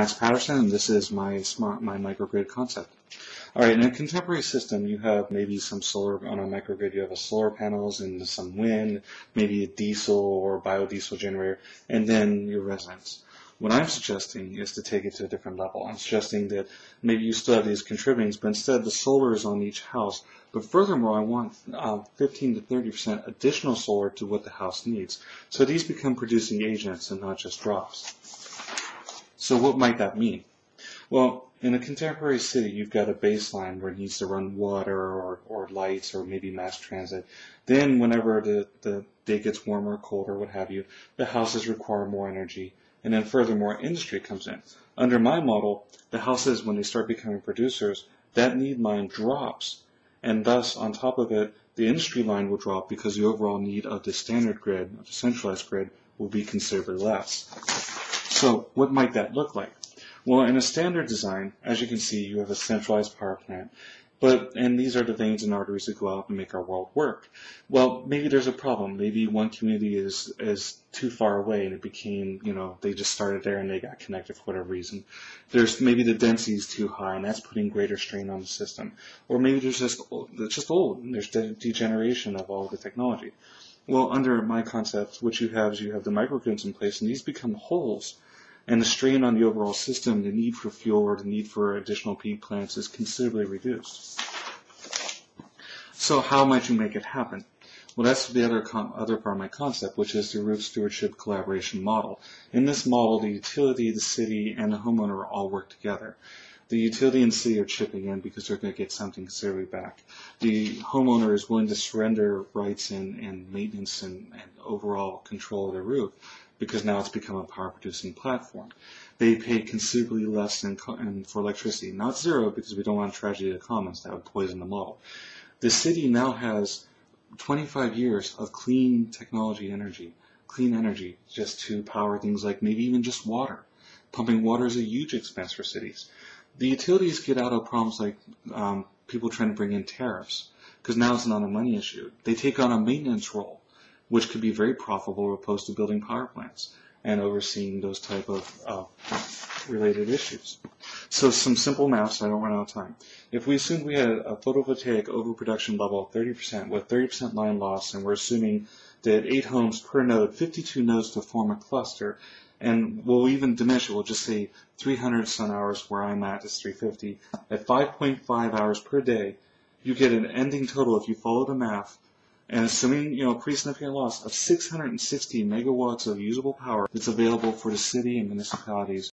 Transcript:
Max Patterson, and this is my smart my microgrid concept. All right, in a contemporary system, you have maybe some solar on a microgrid. You have a solar panels and some wind, maybe a diesel or biodiesel generator, and then your residents. What I'm suggesting is to take it to a different level. I'm suggesting that maybe you still have these contributors, but instead the solar is on each house. But furthermore, I want uh, 15 to 30 percent additional solar to what the house needs. So these become producing agents and not just drops. So what might that mean? Well, in a contemporary city, you've got a baseline where it needs to run water or, or lights or maybe mass transit. Then whenever the, the day gets warmer or colder, what have you, the houses require more energy. And then furthermore, industry comes in. Under my model, the houses, when they start becoming producers, that need line drops. And thus, on top of it, the industry line will drop because the overall need of the standard grid, of the centralized grid, will be considerably less. So what might that look like? Well, in a standard design, as you can see, you have a centralized power plant. But, and these are the veins and arteries that go out and make our world work. Well, maybe there's a problem. Maybe one community is, is too far away and it became, you know, they just started there and they got connected for whatever reason. There's maybe the density is too high and that's putting greater strain on the system. Or maybe there's just, it's just old and there's de- degeneration of all the technology. Well, under my concept, what you have is you have the microgrids in place and these become holes and the strain on the overall system, the need for fuel or the need for additional peak plants is considerably reduced. So how might you make it happen? Well, that's the other other part of my concept, which is the roof stewardship collaboration model. In this model, the utility, the city, and the homeowner all work together. The utility and city are chipping in because they're going to get something considerably back. The homeowner is willing to surrender rights and, and maintenance and, and overall control of the roof because now it's become a power producing platform. They pay considerably less than for electricity, not zero because we don't want tragedy of the commons that would poison the model. The city now has 25 years of clean technology energy, clean energy just to power things like maybe even just water. Pumping water is a huge expense for cities. The utilities get out of problems like um, people trying to bring in tariffs because now it's not a money issue. They take on a maintenance role which could be very profitable opposed to building power plants and overseeing those type of uh, related issues. So some simple math so I don't run out of time. If we assume we had a photovoltaic overproduction level of 30% with 30% line loss and we're assuming that 8 homes per node, 52 nodes to form a cluster, and we'll even diminish it, we'll just say 300 sun hours where I'm at is 350. At 5.5 hours per day, you get an ending total if you follow the math and assuming you know pretty significant loss of 660 megawatts of usable power that's available for the city and municipalities